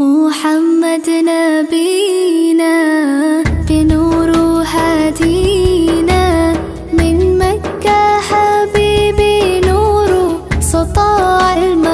محمد نبينا بنور هدينا من مكة حبيبي نور سطاع المدينة.